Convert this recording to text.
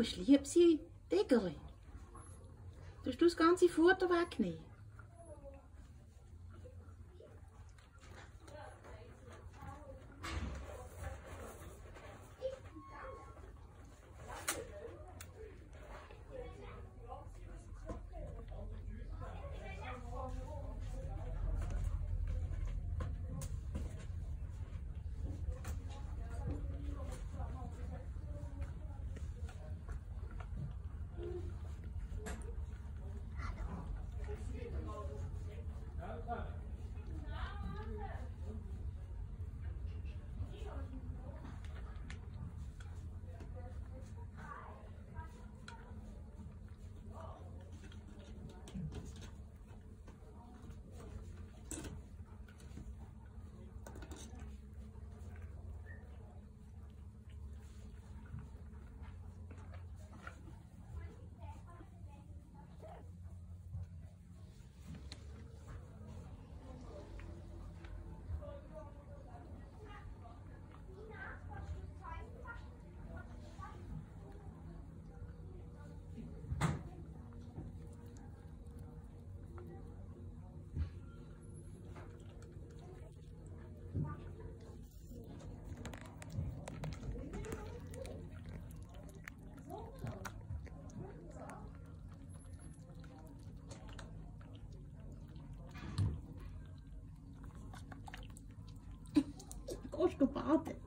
musst lieb sein, Diggerli. Du hast das ganze Futter wegnehmen. 我是个八百。